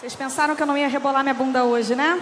Vocês pensaram que eu não ia rebolar minha bunda hoje, né?